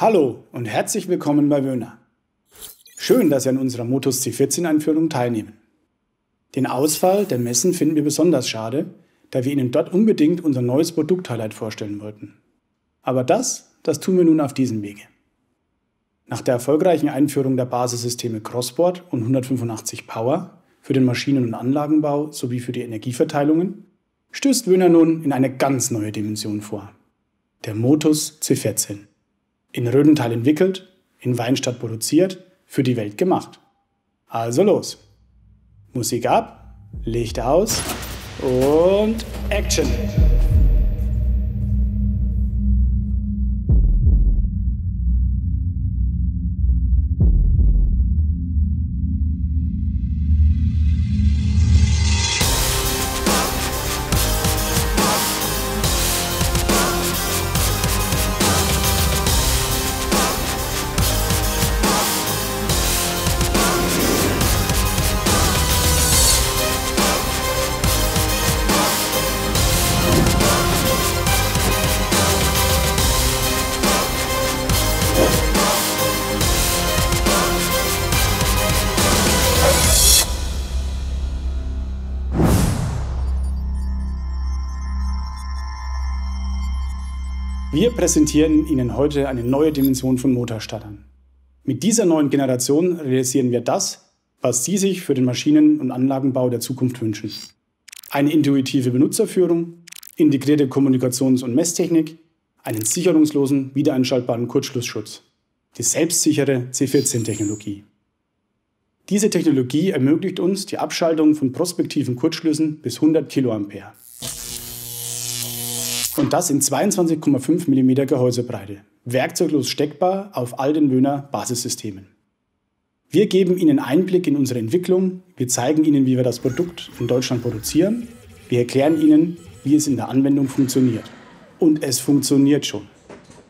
Hallo und herzlich willkommen bei Wöhner. Schön, dass Sie an unserer Motus C14-Einführung teilnehmen. Den Ausfall der Messen finden wir besonders schade, da wir Ihnen dort unbedingt unser neues Produkt-Highlight vorstellen wollten. Aber das, das tun wir nun auf diesem Wege. Nach der erfolgreichen Einführung der Basissysteme Crossboard und 185 Power für den Maschinen- und Anlagenbau sowie für die Energieverteilungen stößt Wöhner nun in eine ganz neue Dimension vor. Der Motus C14. In Rödental entwickelt, in Weinstadt produziert, für die Welt gemacht. Also los. Musik ab, Licht aus und Action! Wir präsentieren Ihnen heute eine neue Dimension von Motorstartern. Mit dieser neuen Generation realisieren wir das, was Sie sich für den Maschinen- und Anlagenbau der Zukunft wünschen. Eine intuitive Benutzerführung, integrierte Kommunikations- und Messtechnik, einen sicherungslosen, wiedereinschaltbaren Kurzschlussschutz, die selbstsichere C14-Technologie. Diese Technologie ermöglicht uns die Abschaltung von prospektiven Kurzschlüssen bis 100 kA. Und das in 22,5 mm Gehäusebreite, werkzeuglos steckbar auf all den Wöhner Basissystemen. Wir geben Ihnen Einblick in unsere Entwicklung, wir zeigen Ihnen, wie wir das Produkt in Deutschland produzieren, wir erklären Ihnen, wie es in der Anwendung funktioniert. Und es funktioniert schon.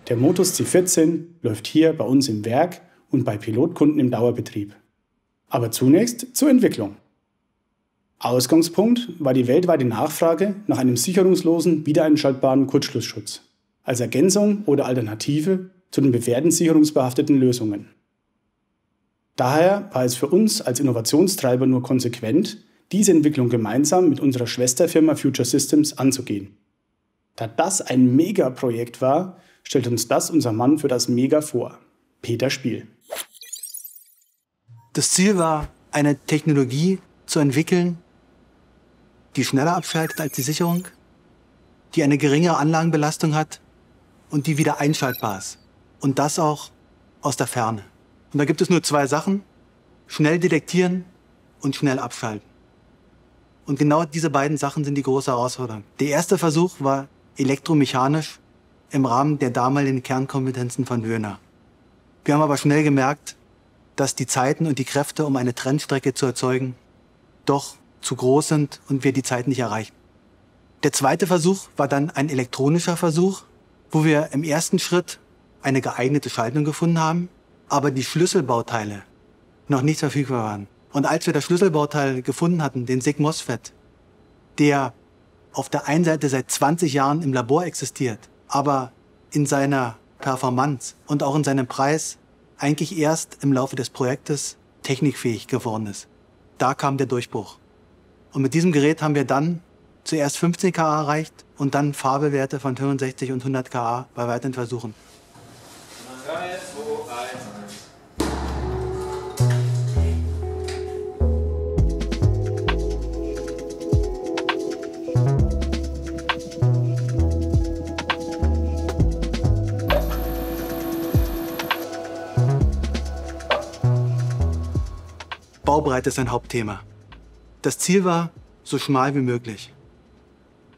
Der Motus C14 läuft hier bei uns im Werk und bei Pilotkunden im Dauerbetrieb. Aber zunächst zur Entwicklung. Ausgangspunkt war die weltweite Nachfrage nach einem sicherungslosen, wiedereinschaltbaren Kurzschlussschutz als Ergänzung oder Alternative zu den bewährten sicherungsbehafteten Lösungen. Daher war es für uns als Innovationstreiber nur konsequent, diese Entwicklung gemeinsam mit unserer Schwesterfirma Future Systems anzugehen. Da das ein Megaprojekt war, stellt uns das unser Mann für das Mega vor, Peter Spiel. Das Ziel war, eine Technologie zu entwickeln, die schneller abschaltet als die Sicherung, die eine geringere Anlagenbelastung hat und die wieder einschaltbar ist. Und das auch aus der Ferne. Und da gibt es nur zwei Sachen. Schnell detektieren und schnell abschalten. Und genau diese beiden Sachen sind die große Herausforderung. Der erste Versuch war elektromechanisch im Rahmen der damaligen Kernkompetenzen von Wöhner. Wir haben aber schnell gemerkt, dass die Zeiten und die Kräfte, um eine Trennstrecke zu erzeugen, doch zu groß sind und wir die Zeit nicht erreichen. Der zweite Versuch war dann ein elektronischer Versuch, wo wir im ersten Schritt eine geeignete Schaltung gefunden haben, aber die Schlüsselbauteile noch nicht verfügbar waren. Und als wir das Schlüsselbauteil gefunden hatten, den SIG MOSFET, der auf der einen Seite seit 20 Jahren im Labor existiert, aber in seiner Performance und auch in seinem Preis eigentlich erst im Laufe des Projektes technikfähig geworden ist. Da kam der Durchbruch. Und mit diesem Gerät haben wir dann zuerst 15 kA erreicht und dann Farbewerte von 65 und 100 kA bei weiteren Versuchen. Baubreite ist ein Hauptthema. Das Ziel war, so schmal wie möglich.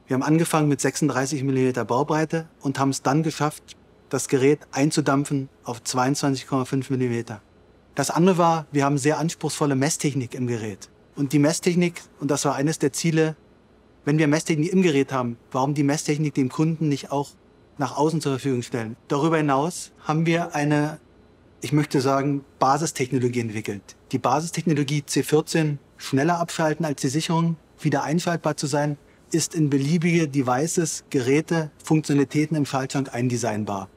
Wir haben angefangen mit 36 mm Baubreite und haben es dann geschafft, das Gerät einzudampfen auf 22,5 mm. Das andere war, wir haben sehr anspruchsvolle Messtechnik im Gerät. Und die Messtechnik, und das war eines der Ziele, wenn wir Messtechnik im Gerät haben, warum die Messtechnik dem Kunden nicht auch nach außen zur Verfügung stellen. Darüber hinaus haben wir eine, ich möchte sagen, Basistechnologie entwickelt. Die Basistechnologie C14 schneller abschalten als die Sicherung, wieder einschaltbar zu sein, ist in beliebige Devices, Geräte, Funktionalitäten im Schaltschrank eindesignbar.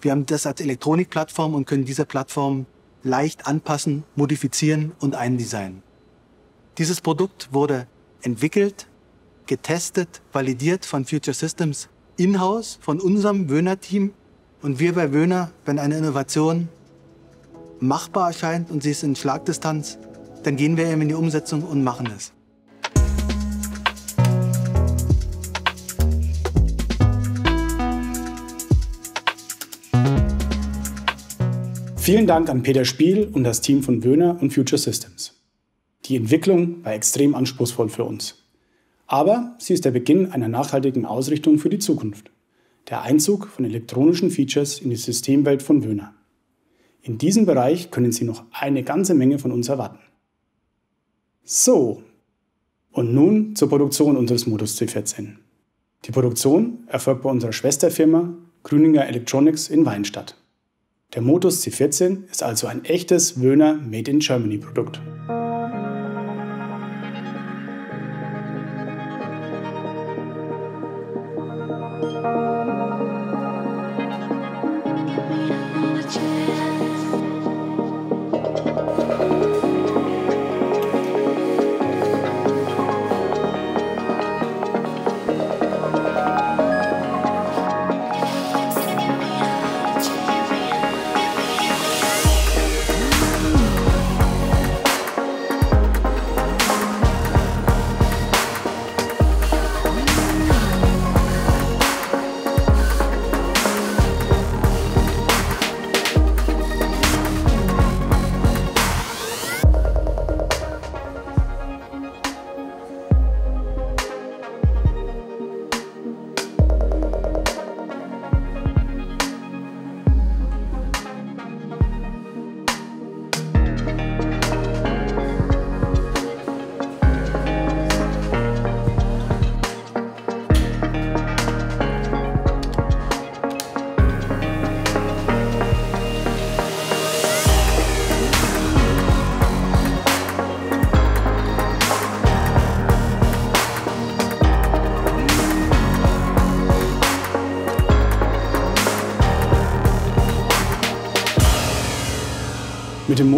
Wir haben das als Elektronikplattform und können diese Plattform leicht anpassen, modifizieren und eindesignen. Dieses Produkt wurde entwickelt, getestet, validiert von Future Systems in-house von unserem Wöhner-Team. Und wir bei Wöhner, wenn eine Innovation machbar erscheint und sie ist in Schlagdistanz, dann gehen wir eben in die Umsetzung und machen es. Vielen Dank an Peter Spiel und das Team von Wöhner und Future Systems. Die Entwicklung war extrem anspruchsvoll für uns. Aber sie ist der Beginn einer nachhaltigen Ausrichtung für die Zukunft. Der Einzug von elektronischen Features in die Systemwelt von Wöhner. In diesem Bereich können Sie noch eine ganze Menge von uns erwarten. So, und nun zur Produktion unseres Modus C14. Die Produktion erfolgt bei unserer Schwesterfirma Grüninger Electronics in Weinstadt. Der Motus C14 ist also ein echtes Wöhner Made in Germany Produkt.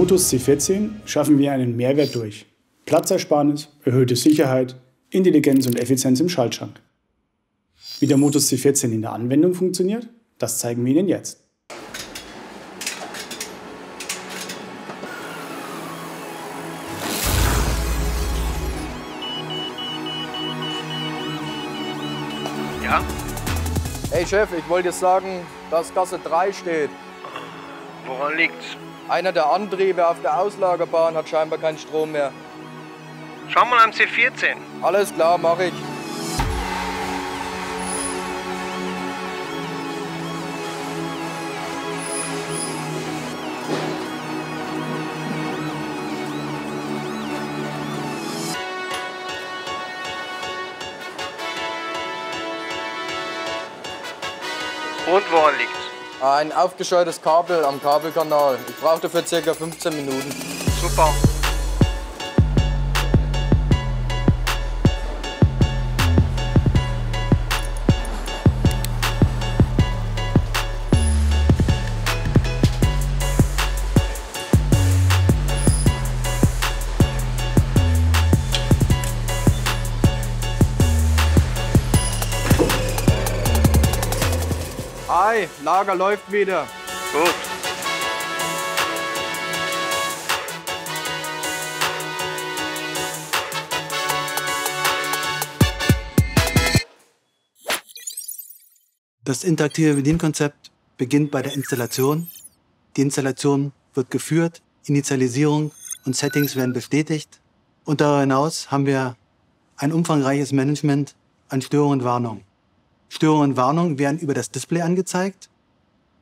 Mit dem Motus C14 schaffen wir einen Mehrwert durch. Platzersparnis, erhöhte Sicherheit, Intelligenz und Effizienz im Schaltschrank. Wie der Motus C14 in der Anwendung funktioniert, das zeigen wir Ihnen jetzt. Ja? Hey Chef, ich wollte dir sagen, dass Gasse 3 steht. Woran liegt's? Einer der Antriebe auf der Auslagerbahn hat scheinbar keinen Strom mehr. Schau mal am C14. Alles klar, mach ich. Ein aufgescheuertes Kabel am Kabelkanal. Ich brauche dafür circa 15 Minuten. Super. Lager läuft wieder. Gut. Das interaktive Bedienkonzept beginnt bei der Installation. Die Installation wird geführt, Initialisierung und Settings werden bestätigt. Und darüber hinaus haben wir ein umfangreiches Management an Störung und Warnung. Störung und Warnung werden über das Display angezeigt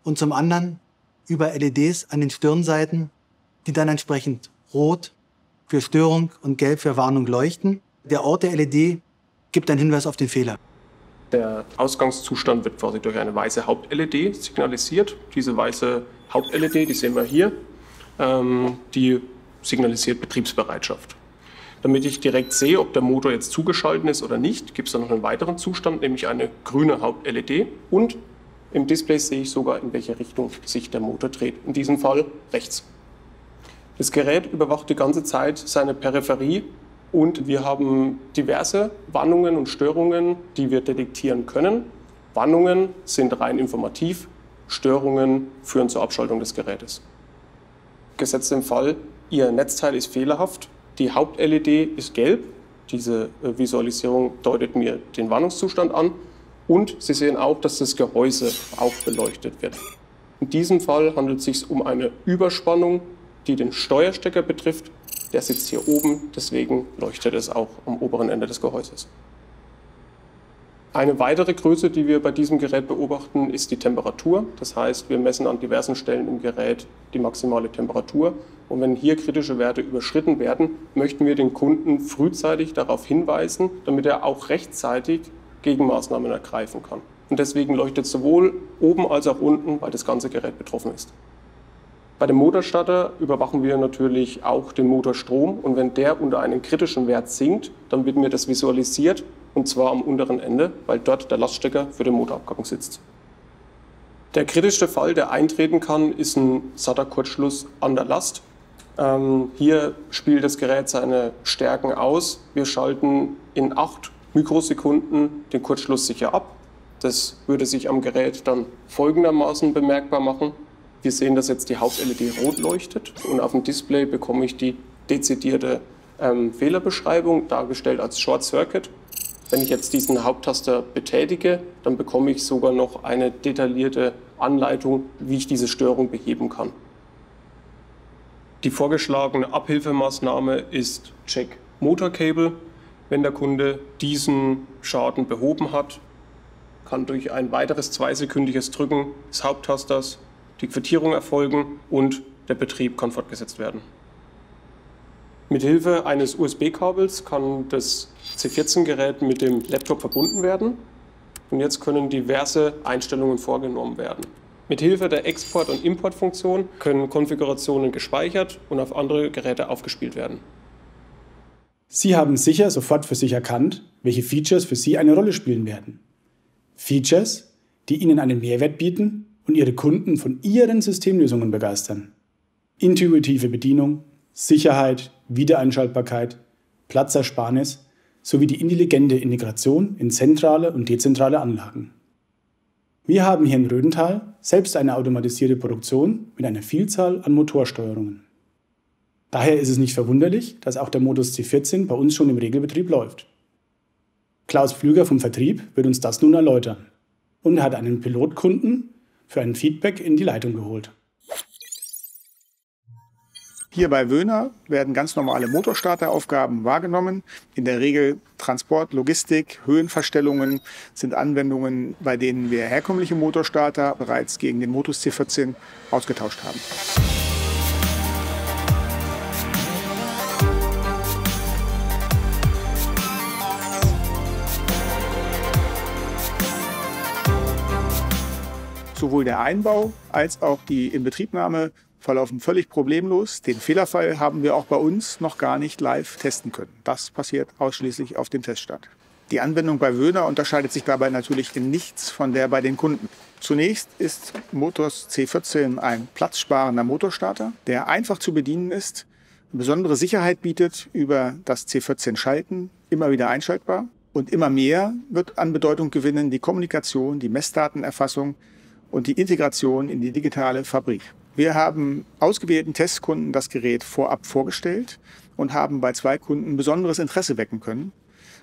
und zum anderen über LEDs an den Stirnseiten, die dann entsprechend rot für Störung und gelb für Warnung leuchten. Der Ort der LED gibt einen Hinweis auf den Fehler. Der Ausgangszustand wird quasi durch eine weiße Haupt-LED signalisiert. Diese weiße Haupt-LED, die sehen wir hier, ähm, die signalisiert Betriebsbereitschaft. Damit ich direkt sehe, ob der Motor jetzt zugeschaltet ist oder nicht, gibt es dann noch einen weiteren Zustand, nämlich eine grüne Haupt-LED und Im Display sehe ich sogar, in welche Richtung sich der Motor dreht. In diesem Fall rechts. Das Gerät überwacht die ganze Zeit seine Peripherie und wir haben diverse Warnungen und Störungen, die wir detektieren können. Warnungen sind rein informativ, Störungen führen zur Abschaltung des Gerätes. Gesetzt im Fall, Ihr Netzteil ist fehlerhaft, die Haupt-LED ist gelb, diese äh, Visualisierung deutet mir den Warnungszustand an und Sie sehen auch, dass das Gehäuse auch beleuchtet wird. In diesem Fall handelt es sich um eine Überspannung, die den Steuerstecker betrifft. Der sitzt hier oben, deswegen leuchtet es auch am oberen Ende des Gehäuses. Eine weitere Größe, die wir bei diesem Gerät beobachten, ist die Temperatur. Das heißt, wir messen an diversen Stellen im Gerät die maximale Temperatur. Und wenn hier kritische Werte überschritten werden, möchten wir den Kunden frühzeitig darauf hinweisen, damit er auch rechtzeitig Gegenmaßnahmen ergreifen kann. Und deswegen leuchtet sowohl oben als auch unten, weil das ganze Gerät betroffen ist. Bei dem Motorstarter überwachen wir natürlich auch den Motorstrom und wenn der unter einen kritischen Wert sinkt, dann wird mir das visualisiert und zwar am unteren Ende, weil dort der Laststecker für den Motorabgang sitzt. Der kritischste Fall, der eintreten kann, ist ein SATA-Kurzschluss an der Last. Ähm, hier spielt das Gerät seine Stärken aus. Wir schalten in acht Mikrosekunden den Kurzschluss sicher ab. Das würde sich am Gerät dann folgendermaßen bemerkbar machen. Wir sehen, dass jetzt die Haupt-LED rot leuchtet und auf dem Display bekomme ich die dezidierte ähm, Fehlerbeschreibung, dargestellt als Short Circuit. Wenn ich jetzt diesen Haupttaster betätige, dann bekomme ich sogar noch eine detaillierte Anleitung, wie ich diese Störung beheben kann. Die vorgeschlagene Abhilfemaßnahme ist Check Motor Cable. Wenn der Kunde diesen Schaden behoben hat, kann durch ein weiteres zweisekündiges Drücken des Haupttasters die Quittierung erfolgen und der Betrieb kann fortgesetzt werden. Mithilfe eines USB-Kabels kann das C14-Gerät mit dem Laptop verbunden werden und jetzt können diverse Einstellungen vorgenommen werden. Mithilfe der Export- und Importfunktion können Konfigurationen gespeichert und auf andere Geräte aufgespielt werden. Sie haben sicher sofort für sich erkannt, welche Features für Sie eine Rolle spielen werden. Features, die Ihnen einen Mehrwert bieten und Ihre Kunden von Ihren Systemlösungen begeistern. Intuitive Bedienung, Sicherheit, Wiedereinschaltbarkeit, Platzersparnis sowie die intelligente Integration in zentrale und dezentrale Anlagen. Wir haben hier in Rödental selbst eine automatisierte Produktion mit einer Vielzahl an Motorsteuerungen. Daher ist es nicht verwunderlich, dass auch der Modus C14 bei uns schon im Regelbetrieb läuft. Klaus Pflüger vom Vertrieb wird uns das nun erläutern und hat einen Pilotkunden für ein Feedback in die Leitung geholt. Hier bei Wöhner werden ganz normale Motorstarteraufgaben wahrgenommen. In der Regel Transport, Logistik, Höhenverstellungen sind Anwendungen, bei denen wir herkömmliche Motorstarter bereits gegen den Motus C14 ausgetauscht haben. Sowohl der Einbau als auch die Inbetriebnahme verlaufen völlig problemlos. Den Fehlerfall haben wir auch bei uns noch gar nicht live testen können. Das passiert ausschließlich auf dem Teststand. Die Anwendung bei Wöhner unterscheidet sich dabei natürlich in nichts von der bei den Kunden. Zunächst ist Motors C14 ein platzsparender Motorstarter, der einfach zu bedienen ist, besondere Sicherheit bietet über das C14 Schalten, immer wieder einschaltbar. Und immer mehr wird an Bedeutung gewinnen die Kommunikation, die Messdatenerfassung und die Integration in die digitale Fabrik. Wir haben ausgewählten Testkunden das Gerät vorab vorgestellt und haben bei zwei Kunden besonderes Interesse wecken können.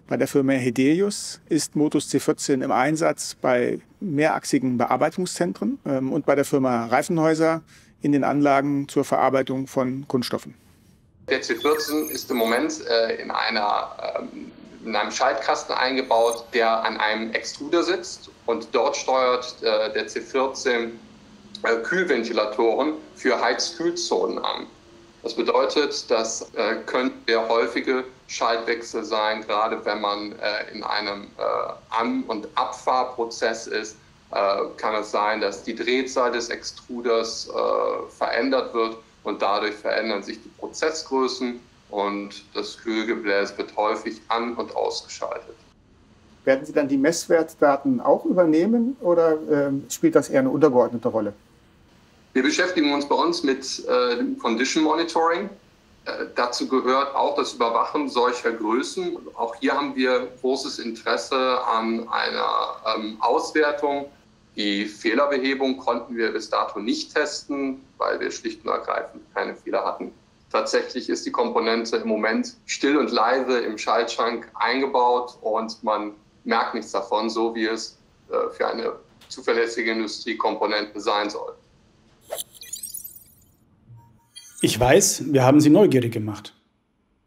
Bei der Firma Hedelius ist Motus C14 im Einsatz bei mehrachsigen Bearbeitungszentren ähm, und bei der Firma Reifenhäuser in den Anlagen zur Verarbeitung von Kunststoffen. Der C14 ist im Moment äh, in, einer, ähm, in einem Schaltkasten eingebaut, der an einem Extruder sitzt und dort steuert äh, der C14 äh, Kühlventilatoren für Heizkühlzonen an. Das bedeutet, das äh, könnte der häufige Schaltwechsel sein, gerade wenn man äh, in einem äh, An- und Abfahrprozess ist, äh, kann es sein, dass die Drehzahl des Extruders äh, verändert wird und dadurch verändern sich die Prozessgrößen und das Kühlgebläse wird häufig an- und ausgeschaltet. Werden Sie dann die Messwertdaten auch übernehmen oder äh, spielt das eher eine untergeordnete Rolle? Wir beschäftigen uns bei uns mit äh, dem Condition Monitoring. Äh, dazu gehört auch das Überwachen solcher Größen. Auch hier haben wir großes Interesse an einer ähm, Auswertung. Die Fehlerbehebung konnten wir bis dato nicht testen, weil wir schlicht und ergreifend keine Fehler hatten. Tatsächlich ist die Komponente im Moment still und leise im Schaltschrank eingebaut und man merkt nichts davon, so wie es äh, für eine zuverlässige Industriekomponente sein soll. Ich weiß, wir haben Sie neugierig gemacht.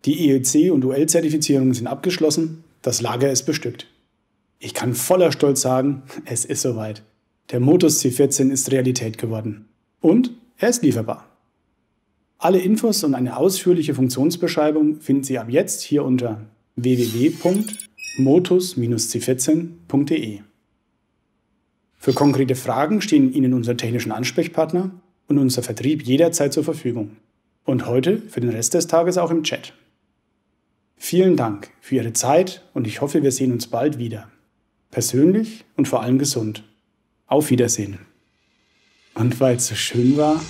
Die IEC und UL-Zertifizierungen sind abgeschlossen, das Lager ist bestückt. Ich kann voller Stolz sagen, es ist soweit. Der Motus C14 ist Realität geworden. Und er ist lieferbar. Alle Infos und eine ausführliche Funktionsbeschreibung finden Sie ab jetzt hier unter www.motus-c14.de. Für konkrete Fragen stehen Ihnen unsere technischen Ansprechpartner und unser Vertrieb jederzeit zur Verfügung. Und heute für den Rest des Tages auch im Chat. Vielen Dank für Ihre Zeit und ich hoffe, wir sehen uns bald wieder. Persönlich und vor allem gesund. Auf Wiedersehen. Und weil es so schön war,